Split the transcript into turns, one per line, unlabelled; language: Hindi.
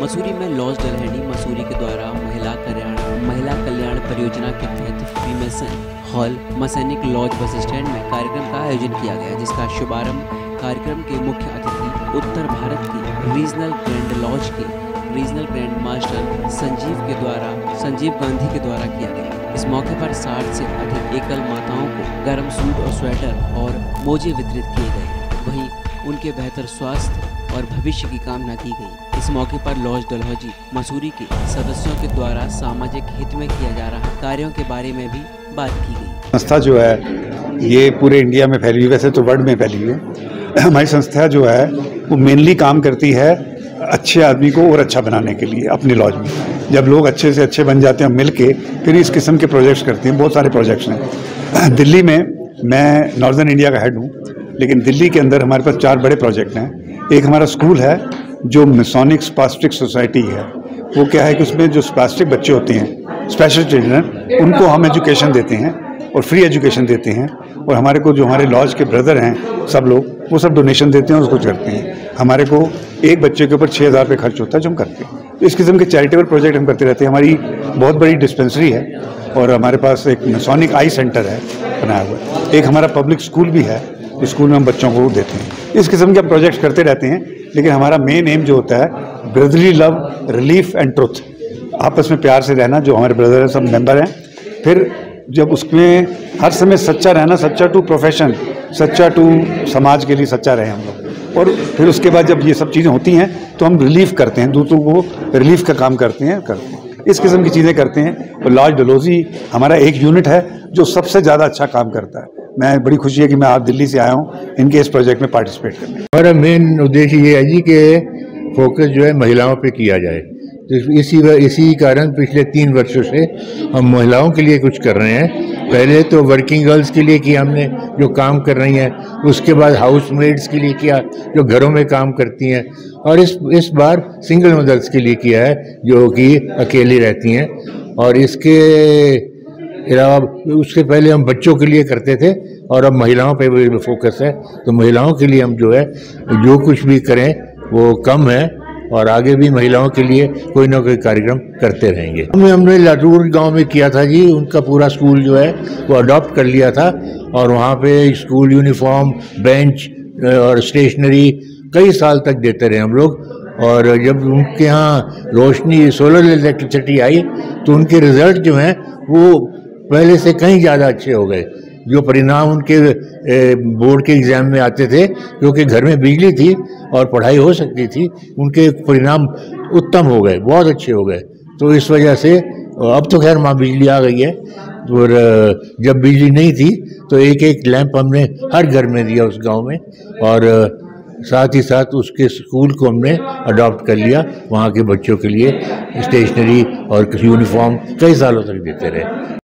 मसूरी में लॉज डलहनी मसूरी के द्वारा महिला कल्याण महिला कल्याण परियोजना के तहत freemason hall, masonic lodge bus stand में कार्यक्रम का आयोजन किया गया, जिसका शुभारंभ कार्यक्रम के मुख्य अतिथि उत्तर भारत की रीजनल ग्रैंड लॉज के रीजनल ग्रैंड मास्टर संजीव के द्वारा, संजीव गांधी के द्वारा किया गया। इस मौके पर 60 से अधिक एकल माताओं को गर्म सूट और स्वेटर और मोजे वितरित किए गए। वहीं उनके बेहतर स्वास्थ्य और भविष्य की कामना की गई। इस मौके पर लॉज डलहौजी, मसूरी के सदस्यों के द्वारा सामाजिक हित में किया जा रहा कार्यों के बारे में भी बात की गई।
संस्था जो है, ये पूरे इंडिया में फैली हुई, वैसे तो वर्ल्ड में फैली हुई। है हमारी संस्था जो है, वो मेनली काम करती है अच्छे आदमी को और अच्छा बनाने के लिए अपनी लॉज में। जब लोग अच्छे से अच्छे बन जाते हैं मिल के फिर इस किस्म के प्रोजेक्ट्स करते हैं, बहुत सारे प्रोजेक्ट्स हैं। दिल्ली में मैं नॉर्दर्न इंडिया का हेड हूँ, लेकिन दिल्ली के अंदर हमारे पास चार बड़े प्रोजेक्ट हैं। एक हमारा स्कूल है, जो मिसोनिक स्पास्टिक सोसाइटी है। वो क्या है कि उसमें जो स्पास्टिक बच्चे होते हैं स्पेशल चिल्ड्रन उनको हम एजुकेशन देते हैं और फ्री एजुकेशन देते हैं। और हमारे को जो हमारे लॉज के ब्रदर हैं, सब लोग, वो सब डोनेशन देते हैं उसको करते हैं। हमारे को एक बच्चे के ऊपर छः हज़ार रुपये खर्च होता है, जो हम करते हैं। तो इस किस्म के चैरिटेबल प्रोजेक्ट हम करते रहते हैं। हमारी बहुत बड़ी डिस्पेंसरी है और हमारे पास एक मिसोनिक आई सेंटर है, बनाया हुआ एक हमारा पब्लिक स्कूल भी है स्कूल में हम बच्चों को देते हैं। इस किस्म के हम प्रोजेक्ट्स करते रहते हैं, लेकिन हमारा मेन एम जो होता है brotherly love relief and truth आपस में प्यार से रहना, जो हमारे ब्रदर हैं, सब मेंबर हैं। फिर जब उसमें हर समय सच्चा रहना, सच्चा टू प्रोफेशन सच्चा टू समाज के लिए सच्चा रहे हम लोग। और फिर उसके बाद जब ये सब चीज़ें होती हैं तो हम रिलीफ करते हैं, दूसरों को रिलीफ का काम करते हैं करते हैं। इस किस्म की चीज़ें करते हैं। और लॉज डलोजी हमारा एक यूनिट है, जो सबसे ज़्यादा अच्छा काम करता है। मैं बड़ी खुशी है कि मैं आज दिल्ली से आया हूँ। इनके इस प्रोजेक्ट में पार्टिसिपेट करने।
हमारा मेन उद्देश्य ये है जी कि फोकस जो है महिलाओं पे किया जाए। तो इसी इसी कारण पिछले तीन वर्षों से हम महिलाओं के लिए कुछ कर रहे हैं। पहले तो वर्किंग गर्ल्स के लिए किया हमने जो काम कर रही हैं, उसके बाद हाउस मेड्स के लिए किया, जो घरों में काम करती हैं। और इस इस बार सिंगल मदर्स के लिए किया है, जो कि अकेली रहती हैं। और इसके अलावा, उसके पहले हम बच्चों के लिए करते थे और अब महिलाओं पे भी फोकस है। तो महिलाओं के लिए हम जो है, जो कुछ भी करें, वो कम है और आगे भी महिलाओं के लिए कोई ना कोई कार्यक्रम करते रहेंगे। हमने हमने लाटूर गाँव में किया था जी, उनका पूरा स्कूल जो है, वो अडॉप्ट कर लिया था और वहाँ पे स्कूल यूनिफॉर्म बेंच और स्टेशनरी कई साल तक देते रहे हम लोग। और जब उनके यहाँ रोशनी सोलर इलेक्ट्रिसिटी आई तो उनके रिज़ल्ट जो हैं, वो पहले से कहीं ज़्यादा अच्छे हो गए। जो परिणाम उनके बोर्ड के एग्ज़ाम में आते थे क्योंकि घर में बिजली थी और पढ़ाई हो सकती थी, उनके परिणाम उत्तम हो गए, बहुत अच्छे हो गए। तो इस वजह से, अब तो खैर माँ बिजली आ गई है, और जब बिजली नहीं थी तो एक एक लैंप हमने हर घर में दिया उस गाँव में, और साथ ही साथ उसके स्कूल को हमने अडॉप्ट कर लिया, वहाँ के बच्चों के लिए स्टेशनरी और यूनिफॉर्म कई सालों तक देते रहे।